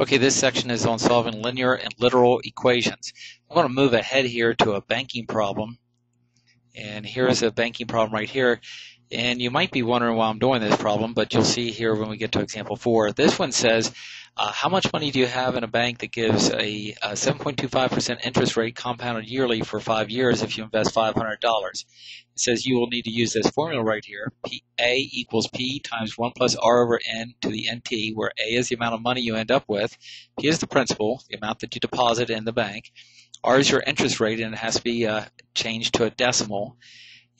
Okay, this section is on solving linear and literal equations. I'm going to move ahead here to a banking problem. And here's a banking problem right here. And you might be wondering why I'm doing this problem, but you'll see here when we get to example four. This one says, uh, how much money do you have in a bank that gives a, a 7.25% interest rate compounded yearly for five years if you invest $500? It says you will need to use this formula right here. P, a equals P times 1 plus R over N to the NT, where A is the amount of money you end up with. P is the principal, the amount that you deposit in the bank. R is your interest rate, and it has to be uh, changed to a decimal.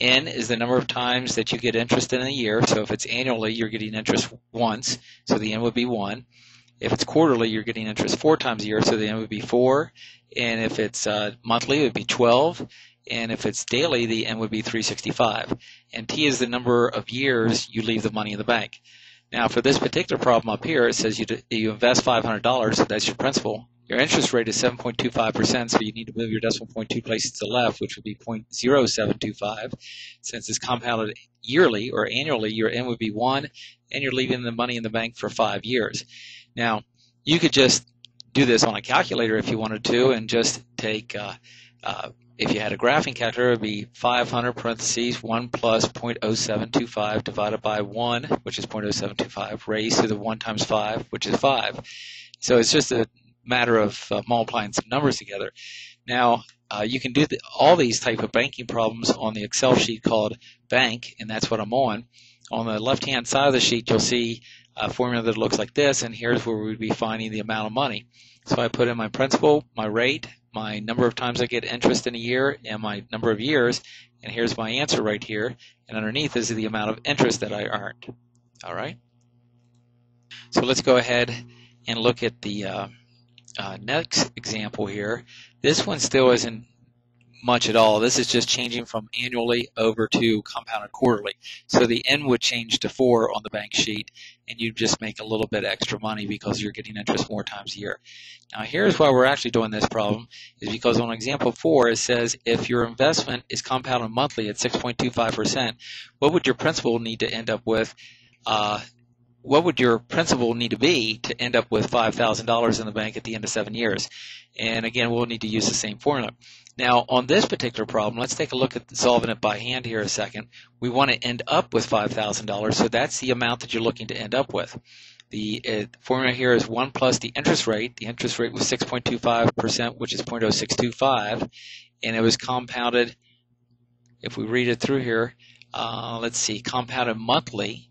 N is the number of times that you get interest in a year. So if it's annually, you're getting interest once, so the N would be 1. If it's quarterly, you're getting interest four times a year, so the N would be 4. And if it's uh, monthly, it would be 12 and if it's daily, the N would be 365. And T is the number of years you leave the money in the bank. Now, for this particular problem up here, it says you, you invest $500, so that's your principal. Your interest rate is 7.25%, so you need to move your decimal point two places to the left, which would be 0.0725. Since it's compounded yearly or annually, your N would be 1, and you're leaving the money in the bank for five years. Now, you could just do this on a calculator if you wanted to, and just take uh, uh, if you had a graphing calculator, it would be 500 parentheses 1 plus 0.0725 divided by 1, which is 0.0725, raised to the 1 times 5, which is 5. So it's just a matter of uh, multiplying some numbers together. Now, uh, you can do the, all these type of banking problems on the Excel sheet called Bank, and that's what I'm on. On the left-hand side of the sheet, you'll see a formula that looks like this, and here's where we'd be finding the amount of money. So I put in my principal, my rate, my number of times I get interest in a year and my number of years. And here's my answer right here. And underneath is the amount of interest that I earned. All right. So let's go ahead and look at the uh, uh, next example here. This one still isn't much at all. This is just changing from annually over to compounded quarterly. So the N would change to 4 on the bank sheet, and you just make a little bit extra money because you're getting interest more times a year. Now here's why we're actually doing this problem, is because on example 4 it says if your investment is compounded monthly at 6.25%, what would your principal need to end up with uh, what would your principal need to be to end up with $5,000 in the bank at the end of seven years? And again, we'll need to use the same formula. Now, on this particular problem, let's take a look at solving it by hand here a second. We want to end up with $5,000, so that's the amount that you're looking to end up with. The uh, formula here is 1 plus the interest rate. The interest rate was 6.25%, which is 0.0625, and it was compounded, if we read it through here, uh, let's see, compounded monthly.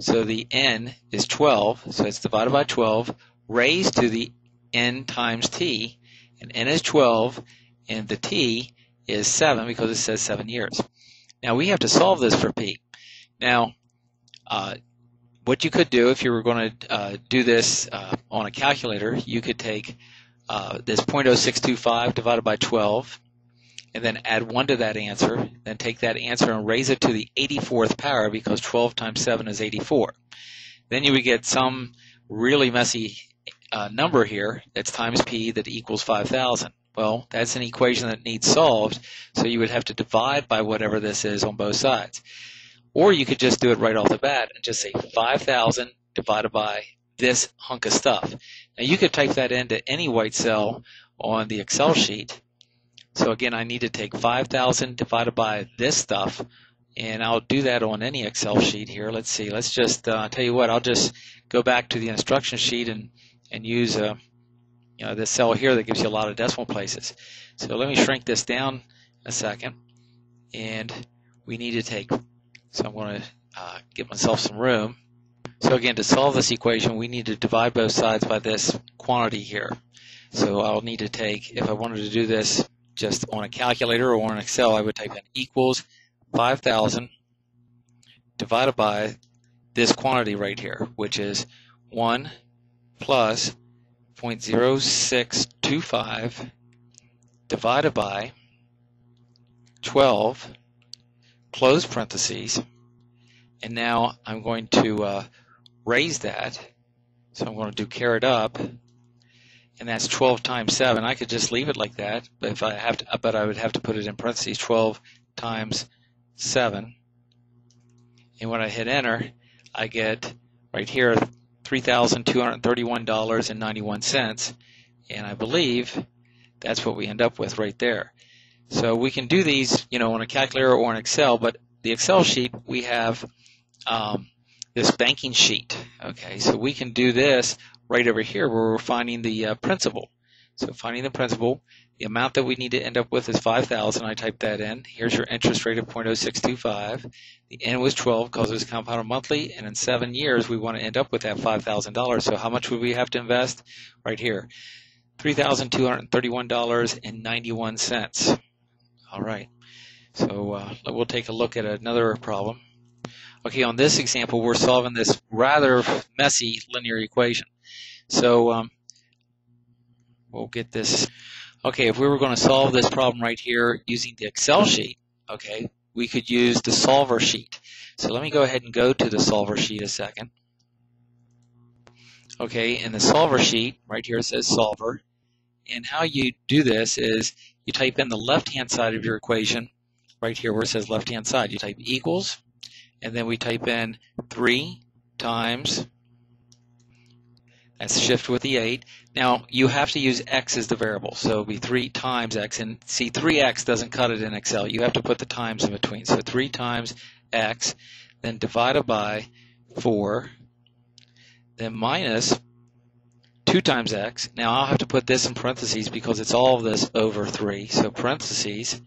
So the n is 12, so it's divided by 12, raised to the n times t, and n is 12, and the t is 7 because it says 7 years. Now we have to solve this for p. Now, uh, what you could do if you were going to uh, do this uh, on a calculator, you could take uh, this 0.0625 divided by 12, and then add 1 to that answer, then take that answer and raise it to the 84th power because 12 times 7 is 84. Then you would get some really messy uh, number here that's times p that equals 5,000. Well, that's an equation that needs solved, so you would have to divide by whatever this is on both sides. Or you could just do it right off the bat and just say 5,000 divided by this hunk of stuff. Now you could type that into any white cell on the Excel sheet. So again, I need to take 5,000 divided by this stuff, and I'll do that on any Excel sheet here. Let's see. Let's just uh, tell you what. I'll just go back to the instruction sheet and and use a uh, you know, this cell here that gives you a lot of decimal places. So let me shrink this down a second. And we need to take, so I'm going to uh, give myself some room. So again, to solve this equation, we need to divide both sides by this quantity here. So I'll need to take, if I wanted to do this just on a calculator or on Excel, I would type in equals 5,000 divided by this quantity right here, which is 1 plus 0.0625 divided by 12 close parentheses. And now I'm going to uh, raise that. So I'm going to do caret up that's 12 times 7 I could just leave it like that but if I have to but I would have to put it in parentheses 12 times 7 and when I hit enter I get right here $3,231.91. And I believe that's what we end up with right there. So we can do these, you know, on a calculator or in Excel, but the Excel sheet, we have um, this banking sheet. Okay, so we can do this right over here where we're finding the uh, principal. So finding the principal, the amount that we need to end up with is 5,000. I type that in. Here's your interest rate of 0.0625. The N was 12 because it was compounded monthly, and in seven years we want to end up with that $5,000. So how much would we have to invest? Right here, $3,231.91. All right. So uh, we'll take a look at another problem. Okay, on this example, we're solving this rather messy linear equation. So um, we'll get this. Okay, if we were going to solve this problem right here using the Excel sheet, okay, we could use the solver sheet. So let me go ahead and go to the solver sheet a second. Okay, in the solver sheet, right here it says solver. And how you do this is you type in the left-hand side of your equation, right here where it says left-hand side. You type equals, and then we type in 3 times that's shift with the 8. Now, you have to use x as the variable, so it'll be 3 times x. And see, 3x doesn't cut it in Excel. You have to put the times in between. So 3 times x, then divided by 4, then minus 2 times x. Now, I'll have to put this in parentheses because it's all of this over 3. So parentheses,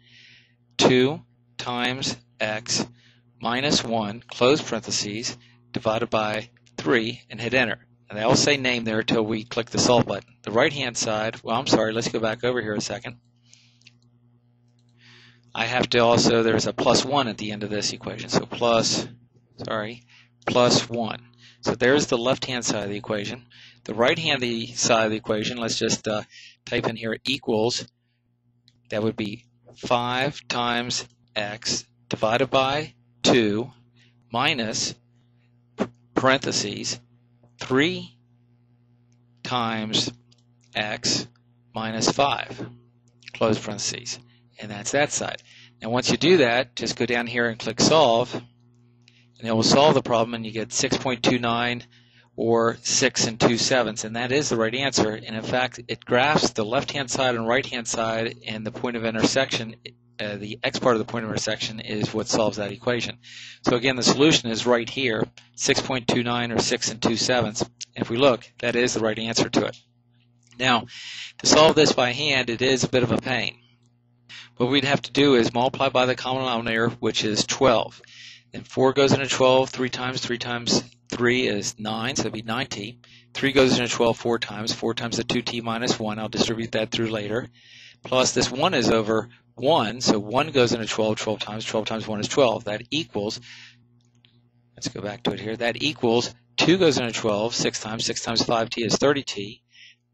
2 times x minus 1, close parentheses, divided by 3, and hit enter. And they all say name there until we click the solve button. The right hand side, well, I'm sorry, let's go back over here a second. I have to also, there's a plus 1 at the end of this equation. So plus, sorry, plus 1. So there's the left hand side of the equation. The right hand side of the equation, let's just uh, type in here equals, that would be 5 times x divided by 2 minus parentheses 3 times x minus 5, close parentheses. And that's that side. Now once you do that, just go down here and click solve, and it will solve the problem, and you get 6.29 or 6 and 2 sevenths, and that is the right answer. And in fact, it graphs the left-hand side and right-hand side, and the point of intersection uh, the x part of the point of intersection is what solves that equation. So again, the solution is right here, 6.29 or 6 and 2 sevenths. If we look, that is the right answer to it. Now, to solve this by hand, it is a bit of a pain. What we'd have to do is multiply by the common denominator, which is 12. Then 4 goes into 12 3 times. 3 times 3 is 9, so it'd be 9t. 3 goes into 12 4 times. 4 times the 2t minus 1. I'll distribute that through later. Plus this 1 is over 1, so 1 goes into 12 12 times. 12 times 1 is 12. That equals, let's go back to it here, that equals 2 goes into 12 6 times. 6 times 5t is 30t.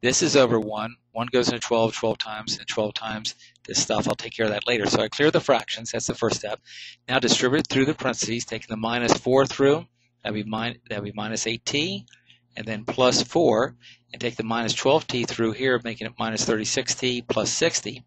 This is over 1. 1 goes into 12 12 times, and 12 times this stuff. I'll take care of that later. So I clear the fractions. That's the first step. Now distribute through the parentheses, taking the minus 4 through. That'd be, min- that'd be minus 8t, and then plus 4 and take the minus 12t through here, making it minus 36t plus 60.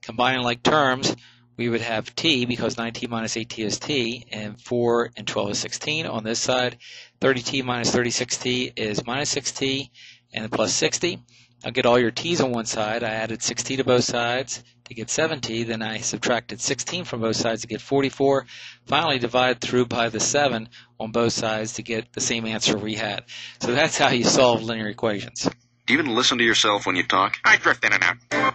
Combining like terms, we would have t because 9t minus 8t is t, and 4 and 12 is 16 on this side. 30t minus 36t is minus 6t, and plus 60. I'll get all your t's on one side. I added 6t to both sides to get 7t. Then I subtracted 16 from both sides to get 44. Finally, divide through by the 7 on both sides to get the same answer we had. So that's how you solve linear equations. Do you even listen to yourself when you talk? I drift in and out.